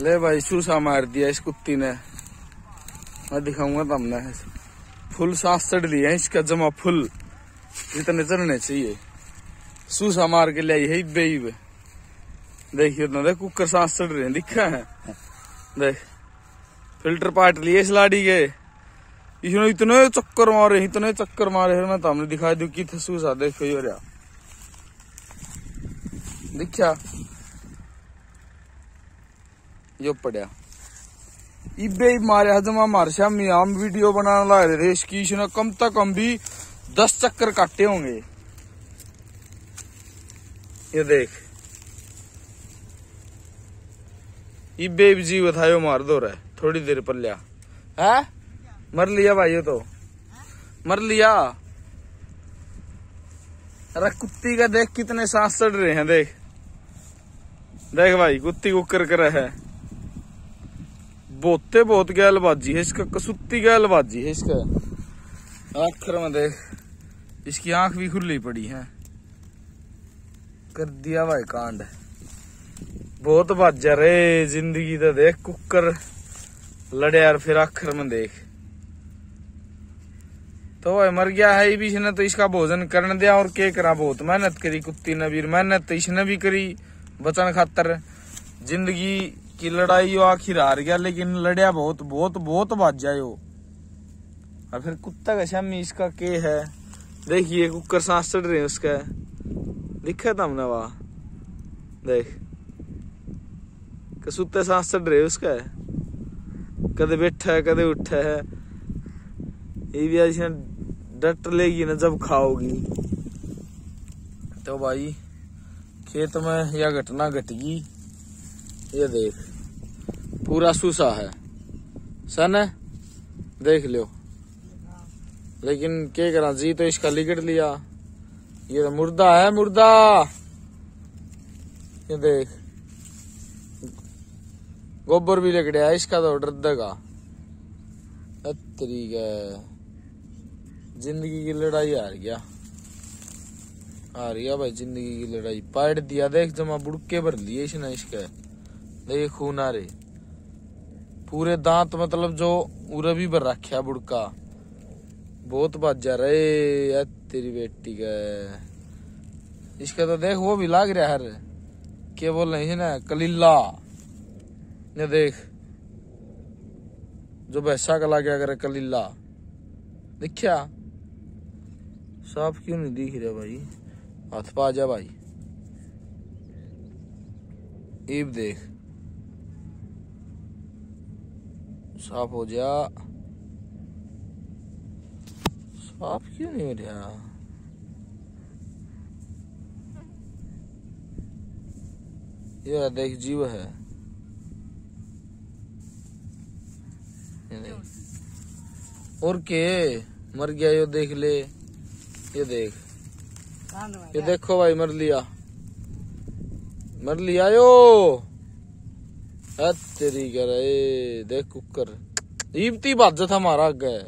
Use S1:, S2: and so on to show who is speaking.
S1: ले भाई सूसा मार दिया इस कुत्ती ने। मैं दिखाऊँगा तुमने। फुल सांस चढ़ लिया इसका जमा फुल। जितने चढ़ने चाहिए। सूसा मार के लिया यही बेईब देखिए ना, देख, कुकर सांस चढ़ रहे हैं, दिखा है। देख, फ़िल्टर पाट लिए इस लाड़ी के। इसने इतने चक्कर मारे इतने चक्कर मारे फिर मैं तुमने दिखा दू कि सूसा देखो ये रहा। दिखा। यो पड़ा। इबे मारे हजमा मार, शामी हम वीडियो बनाने लग रहे इसकी इसने कम तक कम भी दस चक्कर काटे होंगे। ये देख। इबे जीव था मार दो रहा, थोड़ी देर पर लिया। है? मर लिया भाई ये तो। मर लिया। अरे कुत्ती का देख कितने सांस चढ़ रहे हैं, देख। देख भाई, कुत्ती कुकर कर है। बहुते बहुत गैलबाजी है इसका कसुत्ती गैलबाजी है। इसका आखिर में देख इसकी आँख भी खुली पड़ी है। कर दिया भाई कांड। बहुत बाजा रे ज़िंदगी तो देख कुकर लड़े यार फिर आखिर में देख। तो भाई मर गया है भी इसने तो इसका भोजन करने दिया और के करा बहुत मेहनत करी कुत्ती ने भी मेहनत तो इसने भी करी बचन खातर। ज़िंदगी की लड़ाई वो आखिर हार गया, लेकिन लड़िया बहुत बहुत बहुत बाजा यो और फिर कुत्ता का शामी इसका के है? देखिए, कुकर सांस चढ़ रहे हैं उसका। दिखा था हमने वहा। देख। कसुत्ते सांस चढ़ रहे उसका। कदे बैठा है, कदे उठा है। ये भी आज डट लेगी ना, जब खाओगी। तो भाई, खेत में यह घटना घटेगी ये देख। पूरा सूसा है। सन है? देख लो लेकिन क्या करा, जी तो इसका लिगड़ लिया। ये तो मुर्दा है, मुर्दा। ये देख। गोबर भी लिगड़िया इसका तो डर देगा। तरीका। ज़िंदगी की लड़ाई हार गया। हार गया भाई, ज़िंदगी की लड़ाई। पाड़ दिया, देख जमा बुड़के भर लिए इसने इसके। देख खून आ रहे पूरे दांत मतलब जो उरे भी भर रखा बुड़का। बहुत बाजा रहे तेरी बेटी का। इसका तो देख, वो भी लाग रहा है क्या बोल रहे ना, कलीला। ने देख। जो भैंसा का लागे करे कलीला। दिखा साफ़ क्यों नहीं दिख रहा भाई? हाथ पा जा भाई। ईब देख। साफ़ हो जा साफ़ क्यों नहीं हो रहा? ये देख जीव है। और के? मर गया यो देख ले। ये देख। ये देखो भाई मर लिया। मर लिया यो। तेरी करे देख कुकर। ईबती था मारा गए